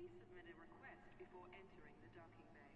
Please submit a request before entering the docking bay.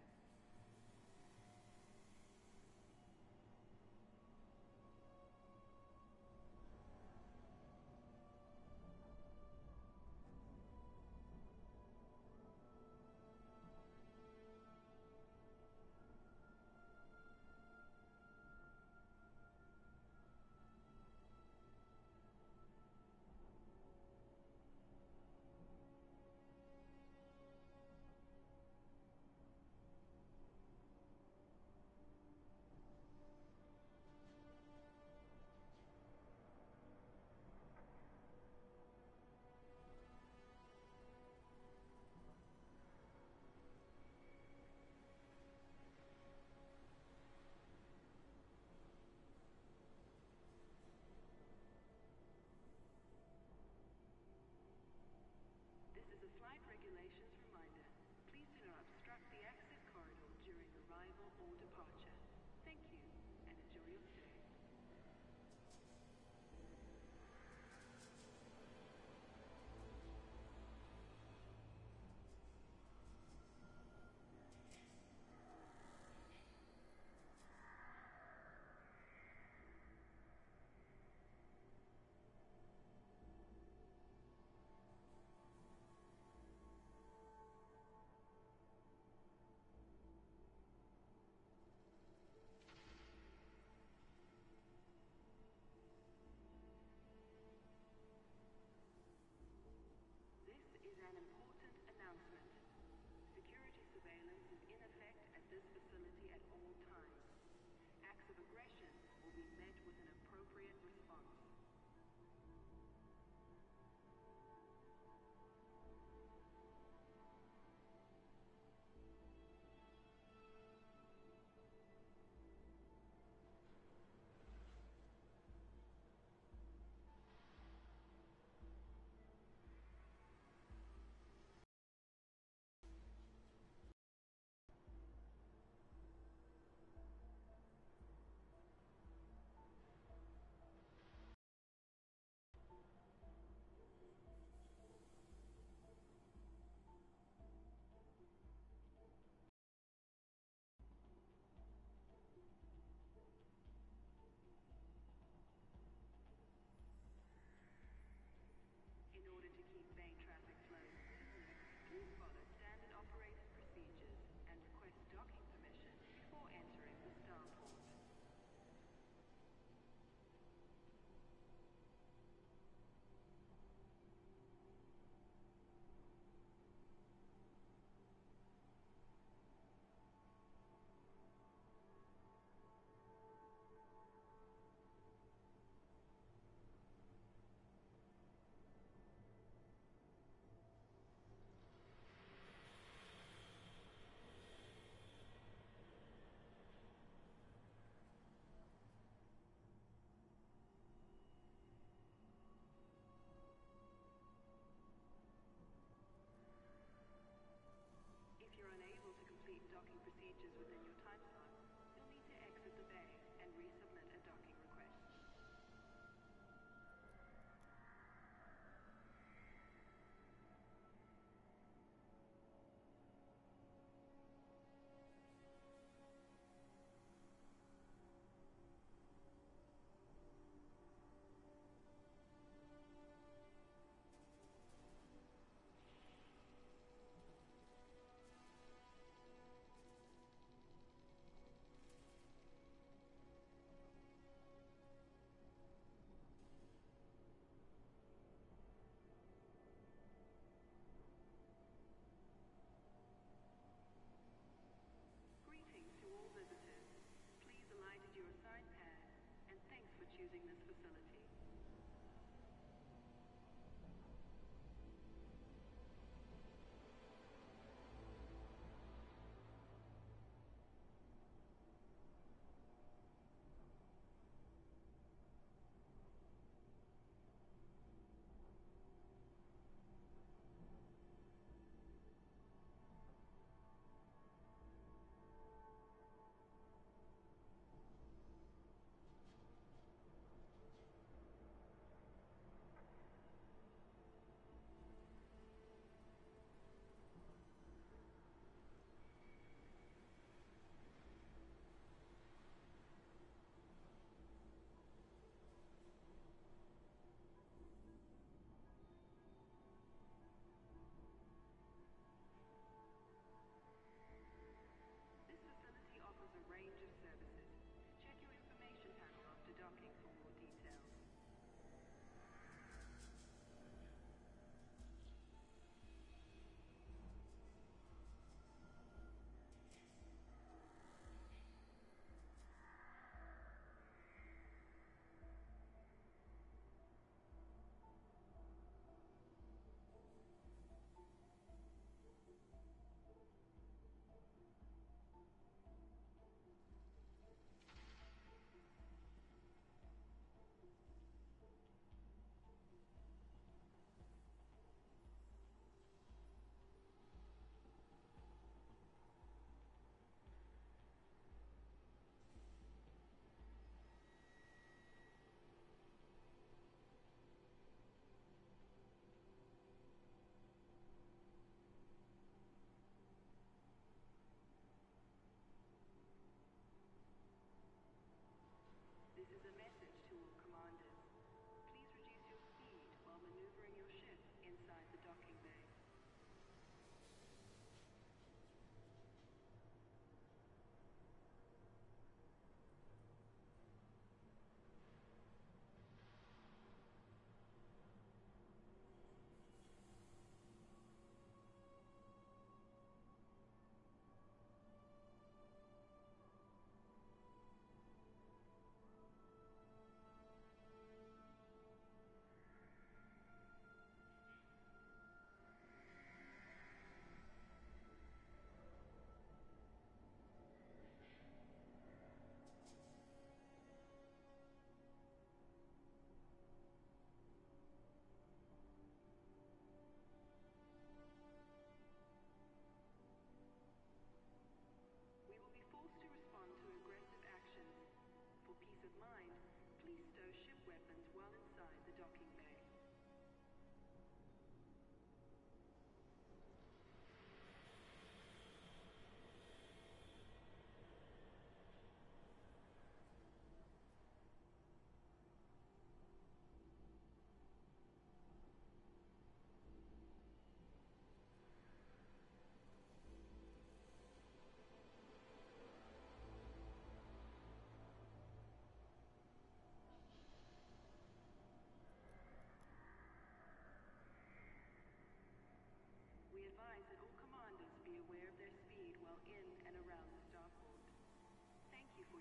mind, please stow ship weapons while inside the docking bay.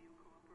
you. who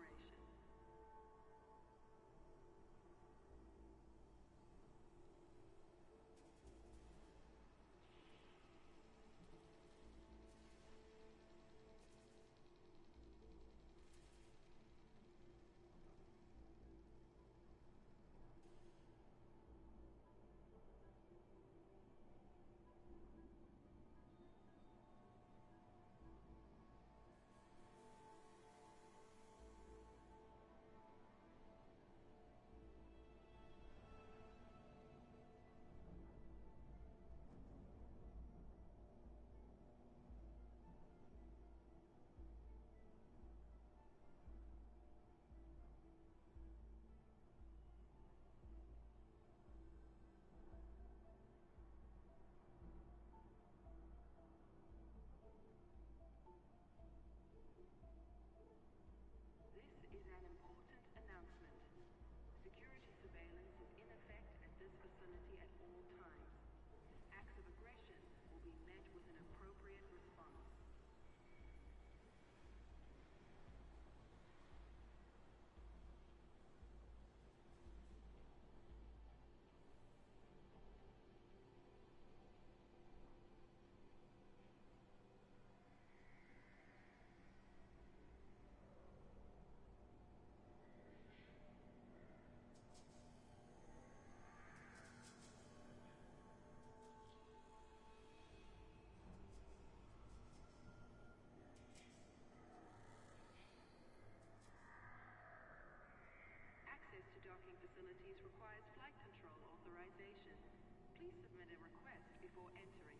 Please submit a request before entering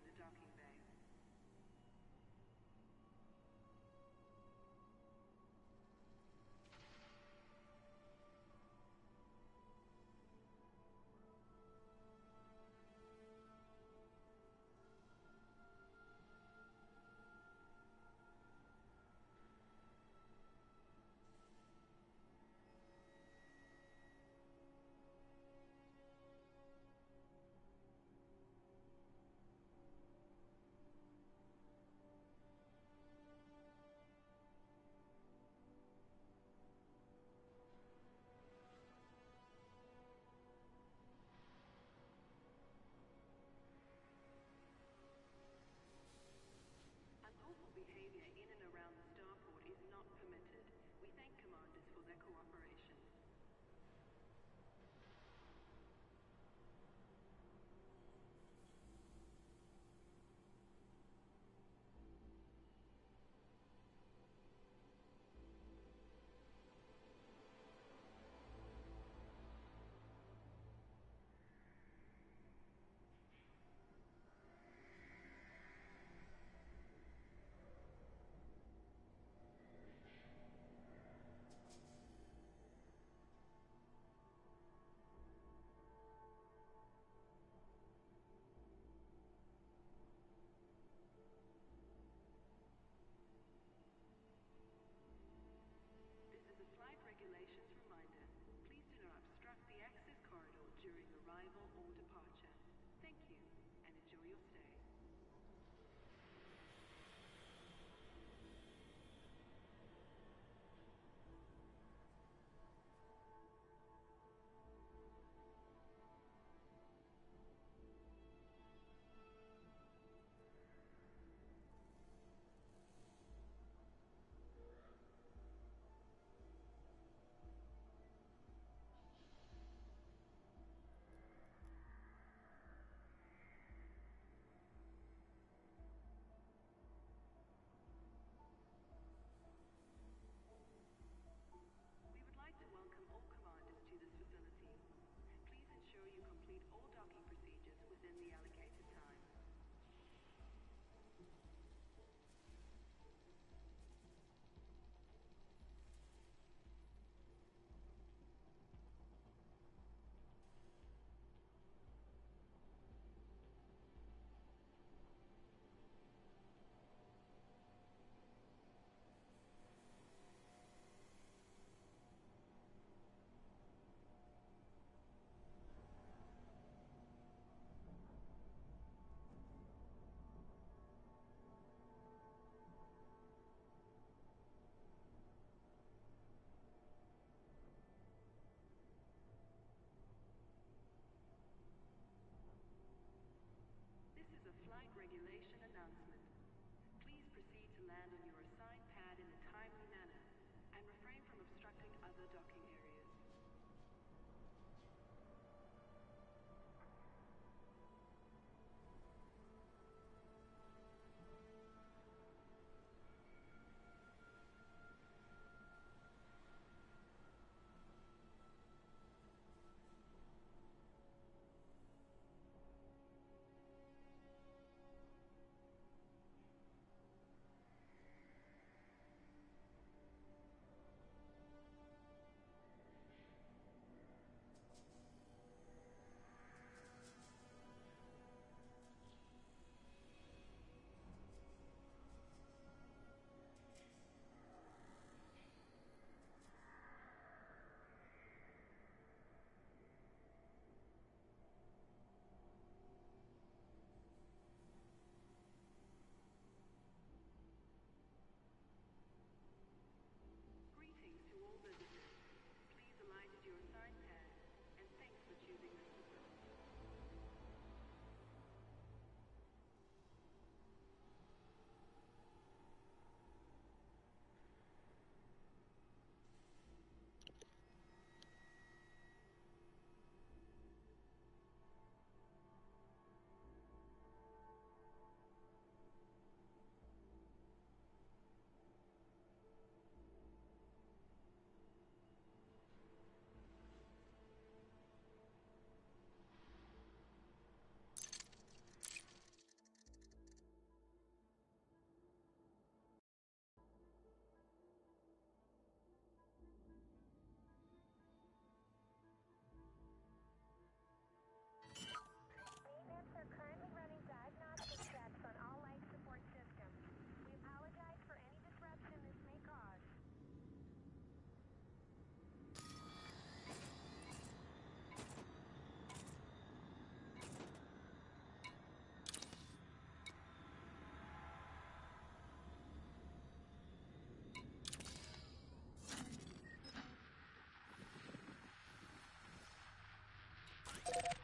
you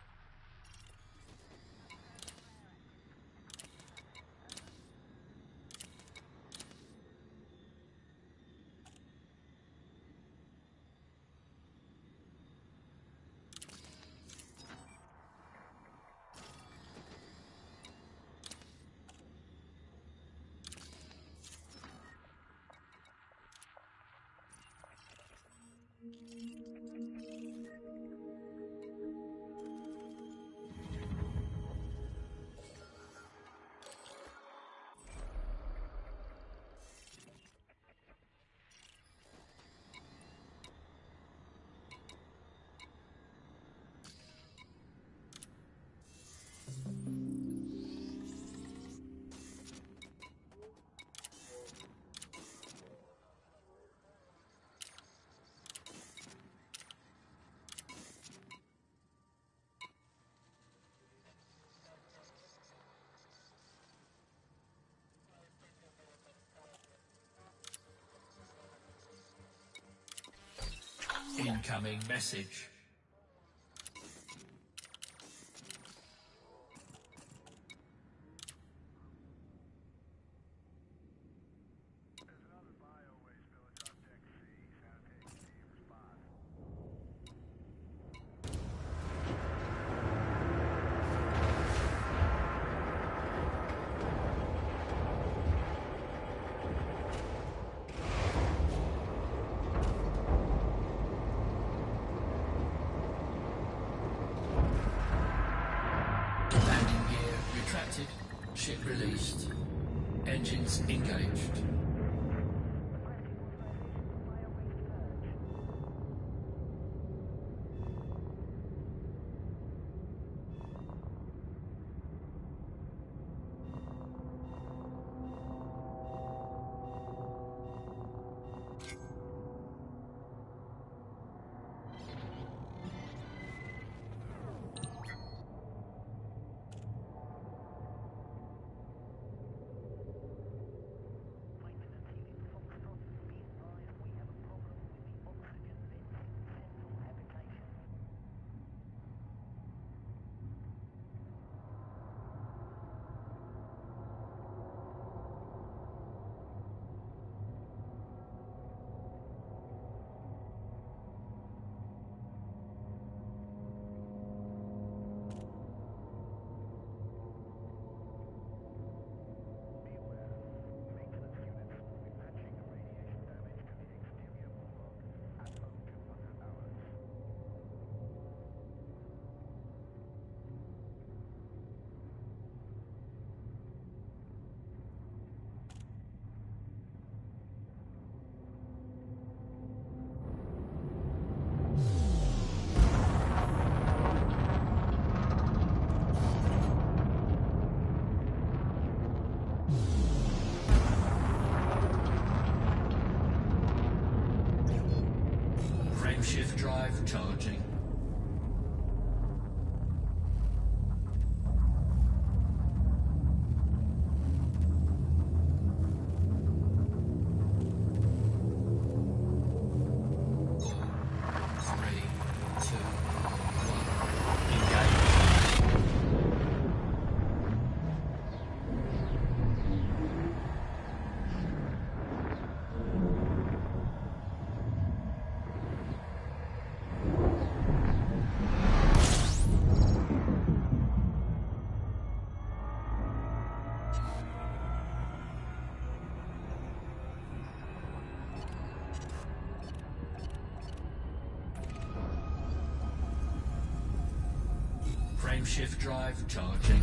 Incoming message. Landing gear retracted. Ship released. Engines engaged. Drive charging. Frameshift drive charging.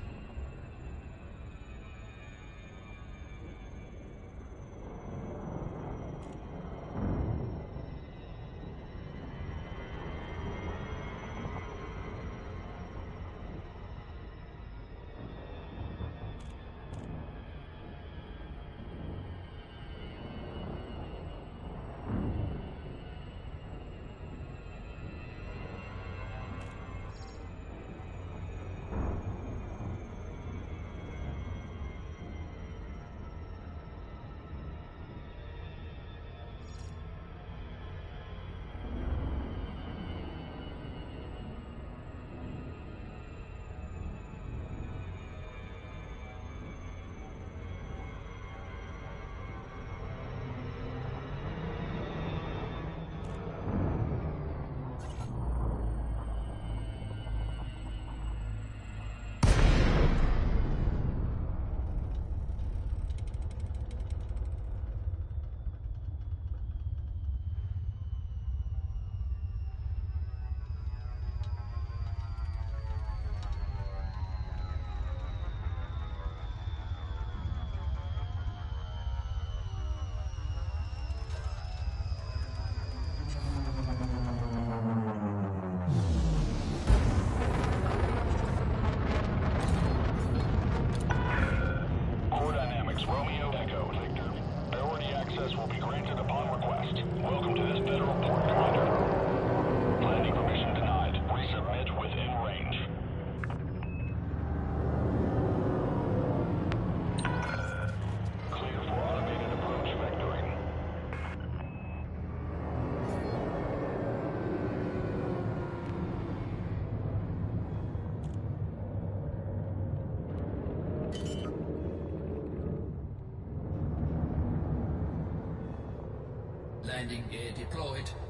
Landing gear deployed.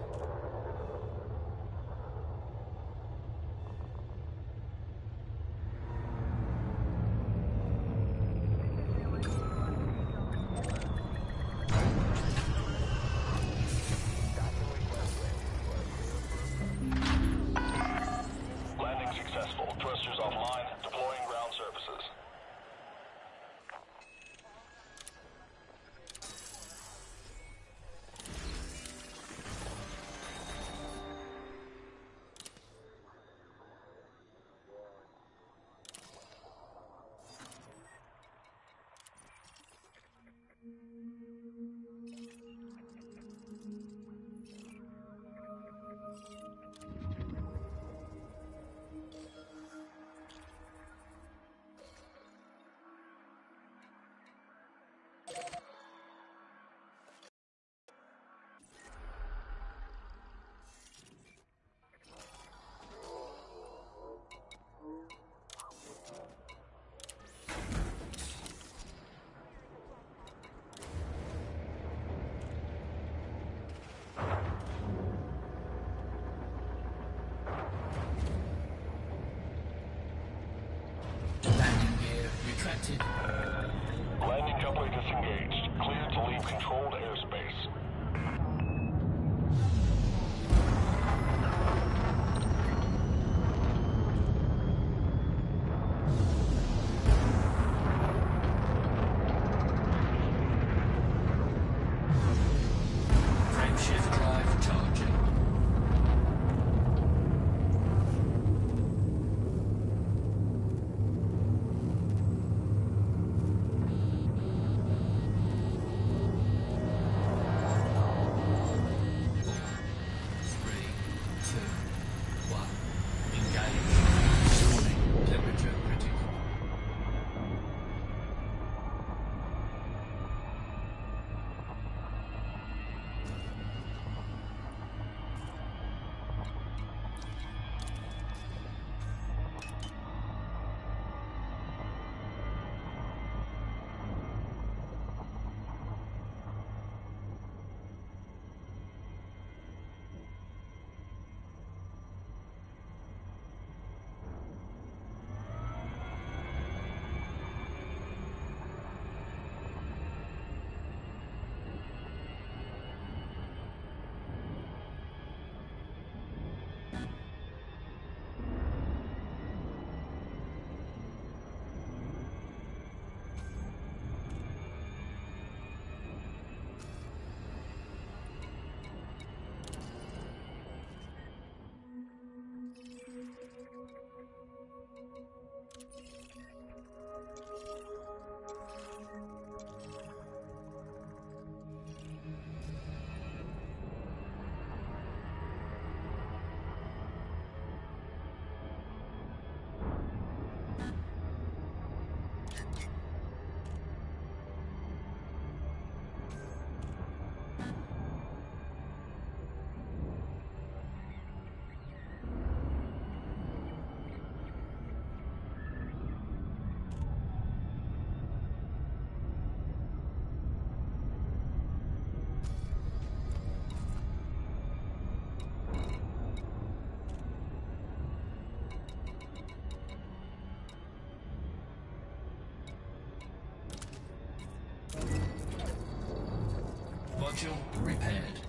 Module repaired.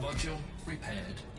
Module repaired.